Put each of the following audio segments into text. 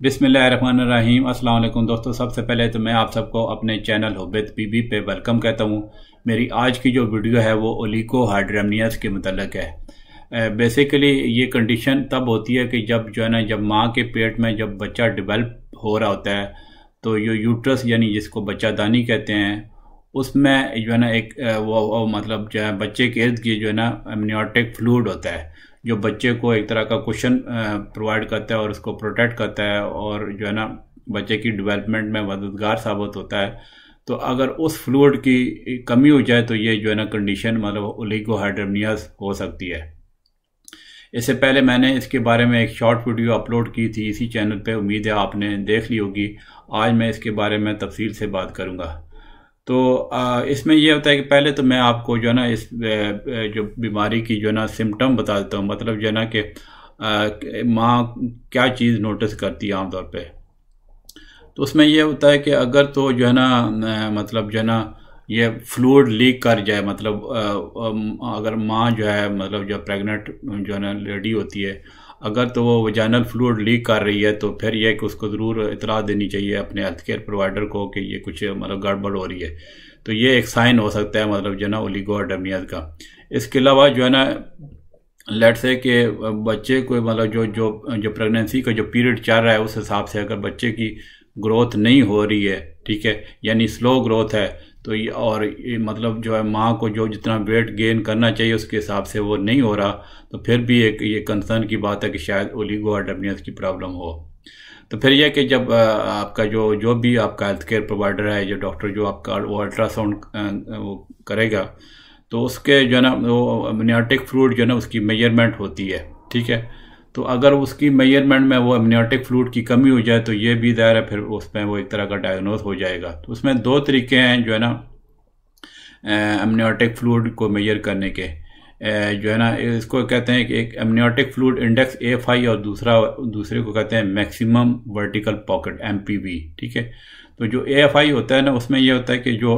बिसमीम अल्लाम दोस्तों सबसे पहले तो मैं आप सबको अपने चैनल हुबित बीबी पे वेलकम कहता हूँ। मेरी आज की जो वीडियो है वो ओलिको हाइड्रेमनियस के मतलब है। बेसिकली ये कंडीशन तब होती है कि जब जो है ना जब माँ के पेट में जब बच्चा डेवलप हो रहा होता है तो ये यूट्रस यानी जिसको बच्चा दानी कहते हैं उसमें जो है ना एक वो, वो मतलब जो है बच्चे के इर्द गिर्द जो है ना एमनियोटिक फ्लूड होता है। जो बच्चे को एक तरह का क्वेश्चन प्रोवाइड करता है और उसको प्रोटेक्ट करता है और जो है ना, बच्चे की डेवलपमेंट में मददगार साबित होता है। तो अगर उस फ्लूड की कमी हो जाए तो ये जो है ना कंडीशन मतलब ओलिगोहाइड्रमियास हो सकती है। इससे पहले मैंने इसके बारे में एक शॉर्ट वीडियो अपलोड की थी, इसी चैनल पे उम्मीद है आपने देख ली होगी। आज मैं इसके बारे में तफसील से बात करूँगा। तो इसमें यह होता है कि पहले तो मैं आपको जो है ना इस जो बीमारी की जो है ना सिम्टम बता देता हूँ। मतलब जो है ना कि माँ क्या चीज़ नोटिस करती है आमतौर पे? तो उसमें यह होता है कि अगर तो जो है ना मतलब जो है ना ये फ्लूड लीक कर जाए मतलब अगर माँ जो है मतलब जो प्रेग्नेंट जो है ना लेडी होती है अगर तो वो वजानल फ्लूड लीक कर रही है तो फिर यह कि उसको ज़रूर इतला देनी चाहिए अपने हेल्थ केयर प्रोवाइडर को कि ये कुछ मतलब गड़बड़ हो रही है। तो ये एक साइन हो सकता है मतलब जो है ना ओलिगोडमियाज का। इसके अलावा जो है ना लेट से कि बच्चे को मतलब जो जो जो प्रेगनेंसी का जो पीरियड चल रहा है, उस हिसाब से अगर बच्चे की ग्रोथ नहीं हो रही है, ठीक है? यानी स्लो ग्रोथ है तो ये और ये मतलब जो है माँ को जो जितना वेट गेन करना चाहिए उसके हिसाब से वो नहीं हो रहा तो फिर भी एक ये कंसर्न की बात है कि शायद ओलीगो ओलिगो की प्रॉब्लम हो। तो फिर यह कि जब आपका जो जो भी आपका हेल्थ केयर प्रोवाइडर है जो डॉक्टर जो आपका वो अल्ट्रासाउंड वो करेगा तो उसके जो है ना, वो अमनियाटिक फ्लूड जो है ना उसकी मेज़रमेंट होती है, ठीक है? तो अगर उसकी मेज़रमेंट में वो अमनियोटिक फ्लूड की कमी हो जाए तो ये भी दायर है फिर उसमें वो एक तरह का डायग्नोज हो जाएगा। तो उसमें दो तरीके हैं जो है ना अमनियोटिक फ्लूड को मेजर करने के। जो है ना, इसको कहते हैं कि एक amniotic fluid index F I और दूसरा, दूसरे को कहते हैं maximum vertical pocket M P V ठीक है? तो जो एफ़ आई होता है ना, उसमें यह होता है कि जो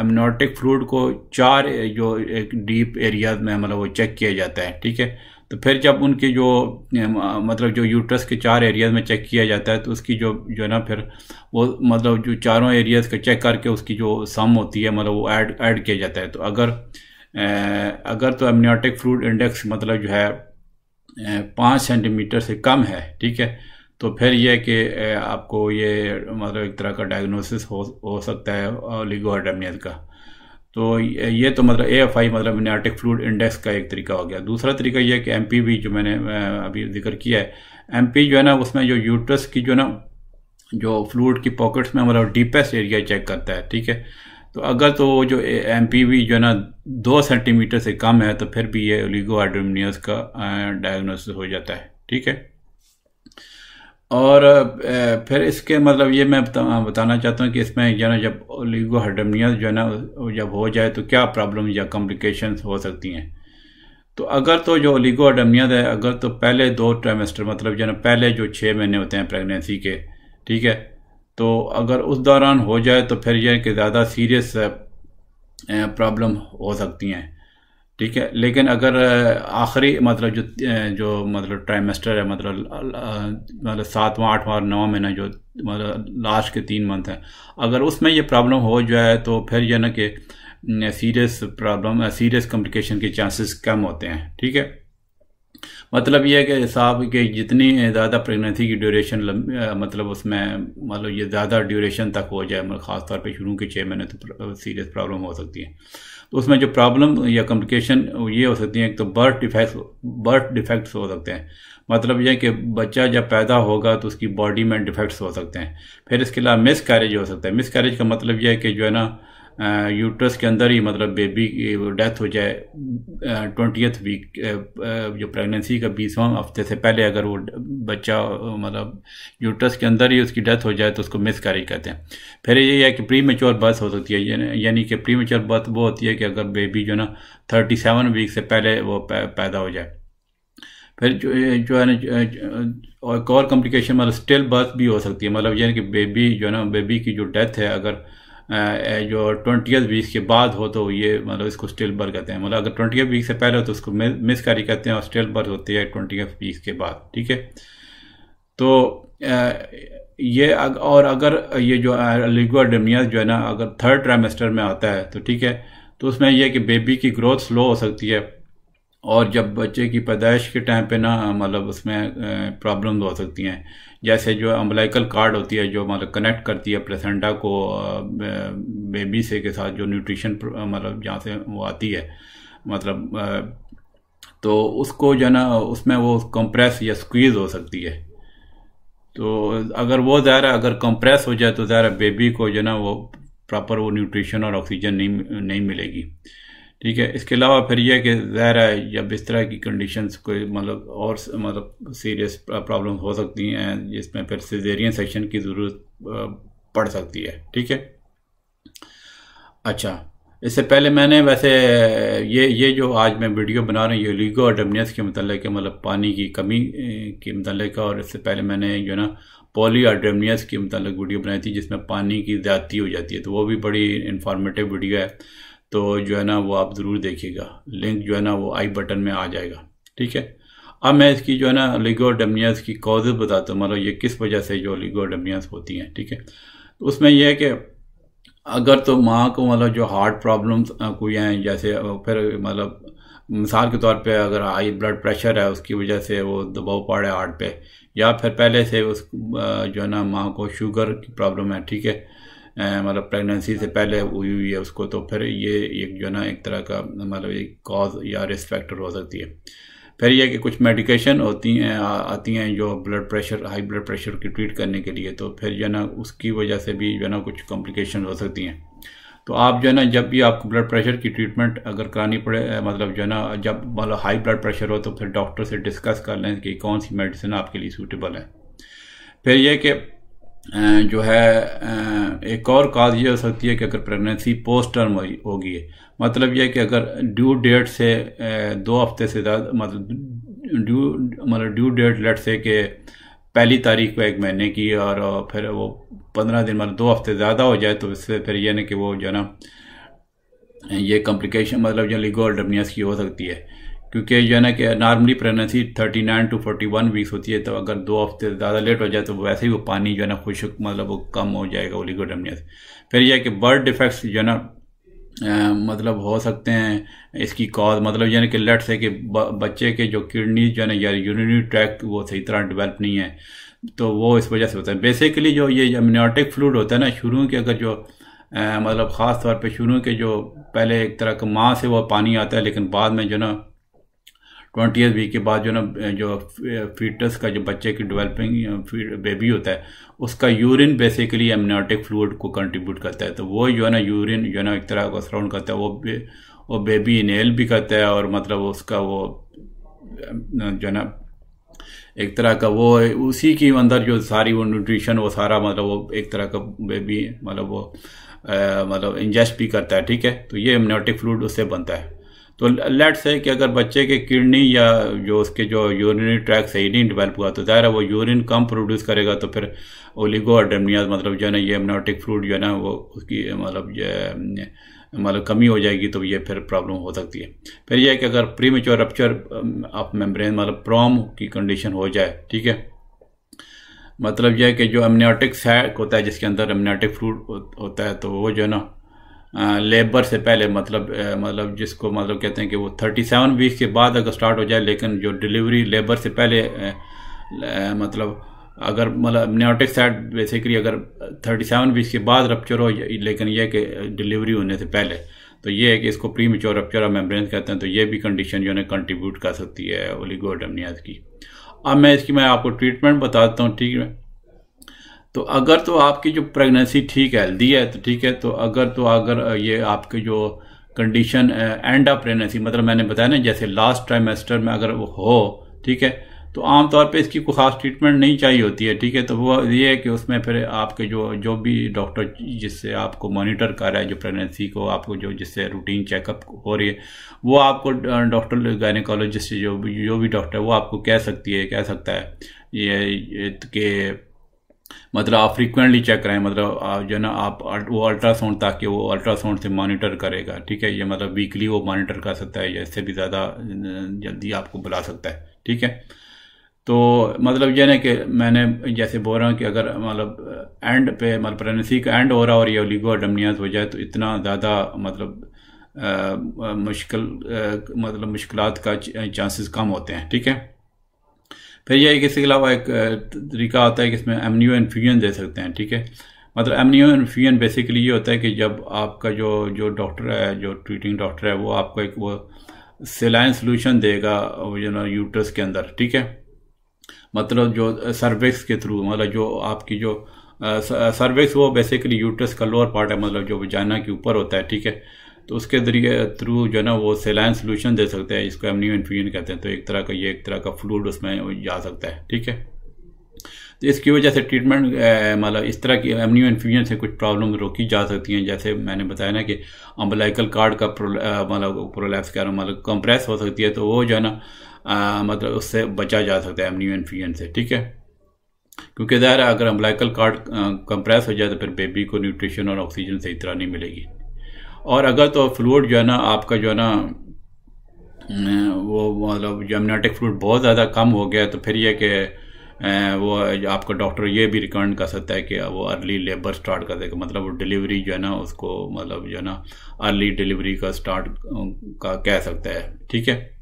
एमनोटिक फ्लूड को चार, जो एक डीप एरियाज़ में मतलब वो चेक किया जाता है, ठीक है? तो फिर जब उनके जो मतलब जो यूट्रस के चार एरियाज़ में चेक किया जाता है तो उसकी जो जो है ना फिर वो मतलब जो चारों एरियाज़ का चेक करके उसकी जो सम होती है मतलब वो ऐड ऐड किया जाता है। तो अगर अगर तो एमनियोटिक फ्लूड इंडेक्स मतलब जो है पाँच सेंटीमीटर से कम है, ठीक है? तो फिर यह कि आपको ये मतलब एक तरह का डायग्नोसिस हो हो सकता है लिगोहाइड्रमियस का। तो ये तो मतलब ए एफ़ आई मतलब मिनाटिक फ्लूड इंडेक्स का एक तरीका हो गया। दूसरा तरीका ये है कि एम पी वी जो मैंने अभी ज़िक्र किया है एम पी जो है ना, उसमें जो यूट्रस की जो ना, जो फ्लूड की पॉकेट्स में मतलब डीपेस्ट एरिया चेक करता है, ठीक है? तो अगर तो जो एम पी वी जो है ना, दो सेंटीमीटर से कम है तो फिर भी ये ओलिगो का डायग्नोसिस हो जाता है, ठीक है? और फिर इसके मतलब ये मैं बता, बताना चाहता हूँ कि इसमें जो है ना जब ओलिगोहाइड्रमिया जो है ना जब हो जाए तो क्या प्रॉब्लम या कॉम्प्लिकेशंस हो सकती हैं? तो अगर तो जो ओलिगोहाइड्रमिया है अगर तो पहले दो ट्राइमेस्टर मतलब जो है ना पहले जो छः महीने होते हैं प्रेगनेंसी के ठीक है? तो अगर उस दौरान हो जाए तो फिर यह कि ज़्यादा सीरियस प्रॉब्लम हो सकती हैं। ठीक है? लेकिन अगर आखिरी मतलब जो जो मतलब ट्राइमेस्टर है मतलब मतलब सातवां, आठवां नवा महीना जो मतलब लास्ट के तीन मंथ हैं, अगर उसमें ये प्रॉब्लम हो जाए तो फिर यह ना कि सीरियस प्रॉब्लम सीरियस कॉम्प्लिकेशन के चांसेस कम होते हैं, ठीक है? मतलब यह है कि साहब कि जितनी ज़्यादा प्रेगनेंसी की ड्यूरेशन मतलब उसमें मतलब ये ज़्यादा ड्यूरेशन तक हो जाए मतलब ख़ास तौर पे शुरू के छः महीने तो सीरियस प्रॉब्लम हो सकती है। तो उसमें जो प्रॉब्लम या कम्प्लिकेशन ये हो सकती है। तो बर्थ डिफेक्ट बर्थ डिफेक्ट्स हो सकते हैं। मतलब यह कि बच्चा जब पैदा होगा तो उसकी बॉडी में डिफेक्ट्स हो सकते हैं। फिर इसके अलावा मिस कैरेज हो सकता है। मिस कैरेज का मतलब यह है कि जो है ना यूट्रस के अंदर ही मतलब बेबी की डेथ हो जाए ट्वेंटियथ वीक जो प्रेगनेंसी का बीसवां हफ़्ते से पहले अगर वो बच्चा मतलब यूट्रस के अंदर ही उसकी डेथ हो जाए तो उसको मिस कैरेज कहते हैं। फिर ये है कि प्री मेच्योर बर्थ हो सकती है, यानी कि प्री मेच्योर बर्थ वो होती है कि अगर बेबी जो ना थर्टी सेवन वीक से पहले वो पैदा हो जाए। फिर जो जो है ना एक और कॉम्प्लिकेशन मतलब स्टिल बर्थ भी हो सकती है। मतलब यानी कि बेबी जो है ना बेबी की जो डेथ है, अगर जो ट्वेंटी वीक के बाद हो तो ये मतलब इसको स्टिल बर्थ कहते हैं। मतलब अगर ट्वेंटी वीक से पहले हो तो उसको मिस कैरी कहते हैं और स्टिल बर्थ होती है ट्वेंटी वीक के बाद ठीक है? तो ये अग, और अगर ये जो लिगोडेमिया जो है ना अगर थर्ड ट्राइमेस्टर में आता है तो ठीक है तो उसमें यह कि बेबी की ग्रोथ स्लो हो सकती है। और जब बच्चे की पैदाइश के टाइम पे ना मतलब उसमें प्रॉब्लम हो सकती हैं। जैसे जो अम्बलाइकल कार्ड होती है, जो मतलब कनेक्ट करती है प्लेसेंटा को बेबी से के साथ जो न्यूट्रिशन मतलब जहाँ से वो आती है मतलब तो उसको जो ना, उसमें वो कंप्रेस या स्क्वीज हो सकती है। तो अगर वो ज़्यादा अगर कंप्रेस हो जाए तो ज़्यादा बेबी को जो ना, वो प्रॉपर वो न्यूट्रिशन और ऑक्सीजन नहीं नहीं मिलेगी। ठीक है? इसके अलावा फिर यह कि जहरा या तरह की कंडीशंस कोई मतलब और मतलब सीरियस प्रॉब्लम हो सकती हैं जिसमें फिर सिजेरियन सेक्शन की ज़रूरत पड़ सकती है। ठीक है? अच्छा इससे पहले मैंने वैसे, ये ये जो आज मैं वीडियो बना रहा हूँ, ये लीगो और डमनियस के मतलब मतलब पानी की कमी के मतलब और इससे पहले मैंने जो ना, पॉली आर्ड्रेमनियस की मतलब वीडियो बनाई थी, जिसमें पानी की ज़्यादती हो जाती है। तो वो भी बड़ी इन्फॉर्मेटिव वीडियो है। तो जो है ना वो आप ज़रूर देखिएगा। लिंक जो है ना वो आई बटन में आ जाएगा। ठीक है? अब मैं इसकी जो है ना लिगोडमियास की कॉजेज बताता हूँ। मतलब ये किस वजह से जो लिगोडमियास होती हैं, ठीक है? तो उसमें यह है कि अगर तो माँ को मतलब जो हार्ट प्रॉब्लम्स कोई हैं, जैसे फिर मतलब मिसाल के तौर पे अगर हाई ब्लड प्रेशर है, उसकी वजह से वो दबाव पड़े हार्ट पे, या फिर पहले से उस जो है ना माँ को शुगर की प्रॉब्लम है, ठीक है? मतलब प्रेगनेंसी से पहले हुई हुई है उसको तो फिर ये एक जो है ना, एक तरह का मतलब एक कॉज या रिस्क फैक्टर हो सकती है। फिर यह कि कुछ मेडिकेशन होती हैं आती हैं जो blood pressure high blood pressure की ट्रीट करने के लिए तो फिर जो है ना, उसकी वजह से भी जो है ना, कुछ कॉम्प्लिकेशन हो सकती हैं। तो आप जो है ना, जब भी आपको ब्लड प्रेशर की ट्रीटमेंट अगर करानी पड़े मतलब जो है ना, जब मतलब हाई ब्लड प्रेशर हो तो फिर डॉक्टर से डिस्कस कर लें कि कौन सी मेडिसिन आपके लिए सूटेबल है। फिर यह कि जो है एक और काज ये हो सकती है कि अगर प्रेगनेंसी पोस्ट टर्म होगी मतलब यह कि अगर ड्यू डेट से दो हफ़्ते से ज़्यादा मतलब ड्यू मतलब ड्यू डेट लेट से कि पहली तारीख को एक महीने की और फिर वो पंद्रह दिन मतलब दो हफ़्ते ज़्यादा हो जाए तो इससे फिर यह ना कि वो जो ना, ये कॉम्प्लिकेशन मतलब जो लिगो की हो सकती है। क्योंकि जो है ना कि normally pregnancy thirty nine to forty one weeks होती है तो अगर दो हफ़्ते ज़्यादा लेट हो जाए तो वैसे ही वो पानी जो है ना खुशक मतलब वो कम हो जाएगा ओलिगोडमनिया से फिर यह कि बर्ड डिफेक्ट्स जो है ना मतलब हो सकते हैं इसकी कॉज मतलब यानी कि लेट्स है कि बच्चे के जो किडनी जो है ना या यूरिनरी ट्रैक वो सही तरह डेवलप नहीं है तो वो इस वजह से होता है। बेसिकली जो ये अम्नियोटिक फ्लूड होता है ना शुरू के अगर जो आ, मतलब ख़ास तौर पे शुरू के जो पहले एक तरह का माँ से वो पानी आता है लेकिन बाद में जो ना ट्वेंटी ईयर वीक के बाद जो ना, जो फीटस का जो बच्चे की डेवलपिंग बेबी होता है, उसका यूरिन बेसिकली एमनाटिक फ्लूड को कंट्रीब्यूट करता है। तो वो जो है ना यूरिन जो है ना, एक तरह का सराउंड करता है। वो वो बेबी इनहेल भी करता है और मतलब उसका वो, जो है ना, एक तरह का वो, उसी की अंदर जो सारी वो न्यूट्रिशन वो सारा मतलब वो एक तरह का बेबी मतलब वो मतलब इंजेस्ट भी करता है, ठीक है? तो ये इम्यूनिटिक फ्लूड उससे बनता है। तो लेट से कि अगर बच्चे के किडनी या जो उसके जो यूरिनरी ट्रैक सही नहीं डेवलप हुआ तो ज़ाहिर है वो यूरिन कम प्रोड्यूस करेगा तो फिर ओलिगो अडमियाज मतलब जो है ना ये एमनोटिक फ्रूट जो है ना वो उसकी मतलब मतलब कमी हो जाएगी तो ये फिर प्रॉब्लम हो सकती है। फिर यह कि अगर premature rupture of membrane मतलब प्रॉम की कंडीशन हो जाए, ठीक है? मतलब यह कि जो एमनियोटिक सैक होता है, जिसके अंदर एमनियोटिक फ्रूट होता है तो वो जो है ना लेबर से पहले मतलब मतलब जिसको मतलब कहते हैं कि वो थर्टी सेवन वीक के बाद अगर स्टार्ट हो जाए, लेकिन जो डिलीवरी लेबर से पहले मतलब अगर मतलब न्योटिक साइड बेसिकली अगर थर्टी सेवन वीक के बाद रप्चर हो, लेकिन यह कि डिलीवरी होने से पहले तो ये है कि इसको premature rupture of membrane कहते हैं तो ये भी कंडीशन जो है कंट्रीब्यूट कर सकती है ओलिगोडमनियाज की। अब मैं इसकी, मैं आपको ट्रीटमेंट बताता हूँ, ठीक है? तो अगर तो आपकी जो प्रेगनेंसी ठीक है हेल्दी है तो ठीक है तो अगर तो अगर ये आपके जो कंडीशन एंड ऑफ़ प्रेगनेंसी मतलब मैंने बताया ना, जैसे लास्ट ट्राइमेस्टर में अगर वो हो, ठीक है तो आमतौर पे इसकी कोई खास ट्रीटमेंट नहीं चाहिए होती है, ठीक है तो वो ये है कि उसमें फिर आपके जो जो भी डॉक्टर जिससे आपको मॉनिटर कर रहा है, जो प्रेगनेंसी को, आपको जो जिससे रूटीन चेकअप हो रही है, वो आपको डॉक्टर गायनिकोलॉजिस्ट जो जो भी डॉक्टर है, वो आपको कह सकती है, कह सकता है ये, कि मतलब आप फ्रीक्वेंटली चेक कराएँ मतलब जो है ना, आप वो अल्ट्रासाउंड ताकि वो अल्ट्रासाउंड से मॉनिटर करेगा, ठीक है? ये मतलब वीकली वो मॉनिटर कर सकता है या इससे भी ज़्यादा जल्दी आपको बुला सकता है, ठीक है? तो मतलब यह ना कि मैंने जैसे बोल रहा हूँ कि अगर मतलब एंड पे मतलब प्रेगनेंसी का एंड हो रहा और ये ओलिगोडमनियाज हो जाए तो इतना ज़्यादा मतलब मुश्किल मतलब मुश्किल का चांसेस कम होते हैं, ठीक है? फिर यह इसके अलावा एक तरीका आता है कि इसमें एमनियो इन्फ्यूजन दे सकते हैं, ठीक है? मतलब एमनियो इन्फ्यूजन बेसिकली ये होता है कि जब आपका जो जो डॉक्टर है, जो ट्रीटिंग डॉक्टर है, वो आपको एक वो सेलाइन सोल्यूशन देगा जो ना यूट्रस के अंदर, ठीक है? मतलब जो सर्विक्स के थ्रू मतलब जो आपकी जो सर्विक्स वो बेसिकली यूट्रस का लोअर पार्ट है मतलब जो वजाना के ऊपर होता है, ठीक है? तो उसके ज़रिए थ्रू जो है ना, वो सेलाइन सोल्यूशन दे सकते हैं इसको एमनियो इन्फ्यूजन कहते हैं। तो एक तरह का ये, एक तरह का फ्लूड उसमें जा सकता है, ठीक है? तो इसकी वजह से ट्रीटमेंट मतलब इस तरह की एमनियो इन्फ्यूजन से कुछ प्रॉब्लम रोकी जा सकती हैं। जैसे मैंने बताया ना कि अम्बलाइकल कार्ड का मतलब प्रोलैप्स कह रहा मतलब कंप्रेस हो सकती है तो वो जो है ना मतलब उससे बचा जा सकता है एमनियो इन्फ्यूजन से, ठीक है? क्योंकि ज़ाहिर अगर अम्बलाइकल कार्ड कंप्रेस हो जाए तो फिर बेबी को न्यूट्रिशन और ऑक्सीजन सही तरह नहीं मिलेगी। और अगर तो फ्लूड जो है ना, आपका जो है ना वो मतलब जमनाटिक फ्लूड बहुत ज़्यादा कम हो गया तो फिर यह कि वो आपका डॉक्टर ये भी रिकमेंड कर सकता है कि वो अर्ली लेबर स्टार्ट कर देगा मतलब वो डिलीवरी जो है ना, उसको मतलब जो है ना, अर्ली डिलीवरी का स्टार्ट का कह सकता है। ठीक है?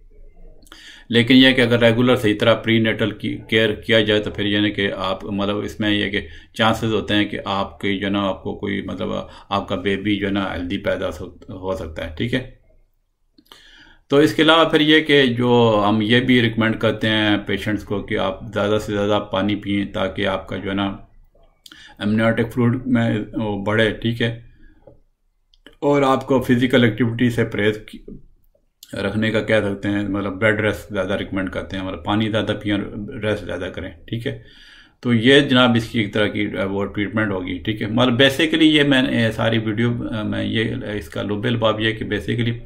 लेकिन यह कि अगर रेगुलर सही तरह प्री नेटल की केयर किया जाए तो फिर यानी कि आप मतलब इसमें यह कि चांसेस होते हैं कि आपके, जो ना, आपको कोई मतलब आपका बेबी जो ना हेल्दी पैदा हो सकता है, ठीक है? तो इसके अलावा फिर ये कि जो हम ये भी रिकमेंड करते हैं पेशेंट्स को कि आप ज़्यादा से ज़्यादा पानी पिए, ताकि आपका, जो है ना एमनियाटिक फ्लूड में वो बढ़े, ठीक है? और आपको फ़िज़िकल एक्टिविटी से परहेज रखने का कह सकते हैं मतलब बेड रेस्ट ज़्यादा रिकमेंड करते हैं मतलब पानी ज़्यादा पिए रेस्ट ज़्यादा करें, ठीक है? तो ये जनाब इसकी एक तरह की वो ट्रीटमेंट होगी, ठीक है? मतलब बेसिकली ये मैंने सारी वीडियो मैं ये, इसका लोबे लबाव ये कि बेसिकली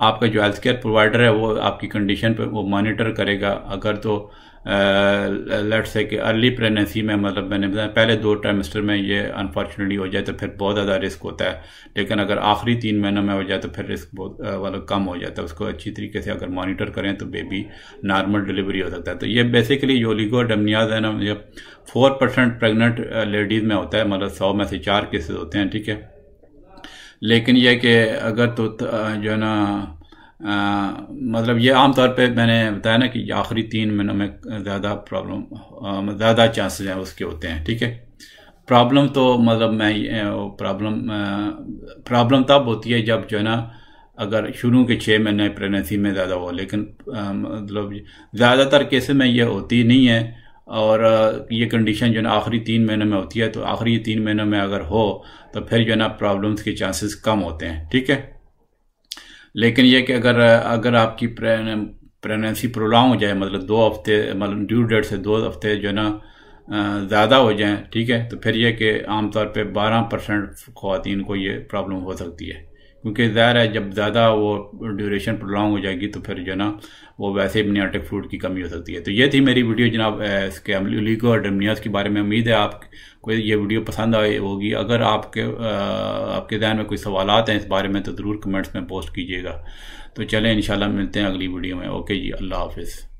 आपका जो हेल्थ केयर प्रोवाइडर है, वो आपकी कंडीशन पर वो मॉनिटर करेगा। अगर तो लेट से कि अर्ली प्रेगनेंसी में मतलब मैंने बताया, पहले दो टाइमिस्टर में ये अनफॉर्चुनेटली हो जाए तो फिर बहुत ज़्यादा रिस्क होता है। लेकिन अगर आखिरी तीन महीनों में हो जाए तो फिर रिस्क बहुत मतलब कम हो जाता है। उसको अच्छी तरीके से अगर मॉनिटर करें तो बेबी नॉर्मल डिलीवरी हो सकता है। तो ये बेसिकली जो लिगोडमनियाज है ना, ये फोर परसेंट प्रेगनेंट लेडीज़ में होता है। मतलब सौ में से चार केसेस होते हैं, ठीक है। लेकिन यह कि अगर तो जो है ना मतलब ये आमतौर पे मैंने बताया ना कि आखिरी तीन महीनों में ज़्यादा प्रॉब्लम ज़्यादा चांसेस हैं उसके होते हैं, ठीक है? प्रॉब्लम तो मतलब मैं प्रॉब्लम प्रॉब्लम तब होती है जब जो है ना, अगर शुरू के छः महीने प्रेगनेंसी में ज़्यादा हो, लेकिन मतलब ज़्यादातर केसेस में ये होती नहीं है और ये कंडीशन जो है ना आखिरी तीन महीने में होती है तो आखिरी तीन महीनों में अगर हो तो फिर जो है ना प्रॉब्लम्स के चांसेस कम होते हैं, ठीक है? लेकिन यह कि अगर अगर आपकी प्रेगनेंसी प्रोलॉन्ग हो जाए मतलब दो हफ़्ते मतलब ड्यू डेट से दो हफ़्ते जो है ना ज़्यादा हो जाए, ठीक है तो फिर यह कि आमतौर पर बारह परसेंट खुवान को ये प्रॉब्लम हो सकती है। क्योंकि ज़ाहिर है जब ज़्यादा वो ड्यूरेशन प्रोलॉन्ग हो जाएगी तो फिर जो है ना, वो वैसे ही मनियाटिक फ्रूट की कमी हो सकती है। तो ये थी मेरी वीडियो जनाब इसके लीगो और डमनियाज के बारे में। उम्मीद है आपको ये वीडियो पसंद आई होगी। अगर आपके आपके ध्यान में कोई सवाल हैं इस बारे में तो ज़रूर कमेंट्स में पोस्ट कीजिएगा। तो चलें, इंशाल्लाह मिलते हैं अगली वीडियो में। ओके जी, अल्लाह हाफिज़।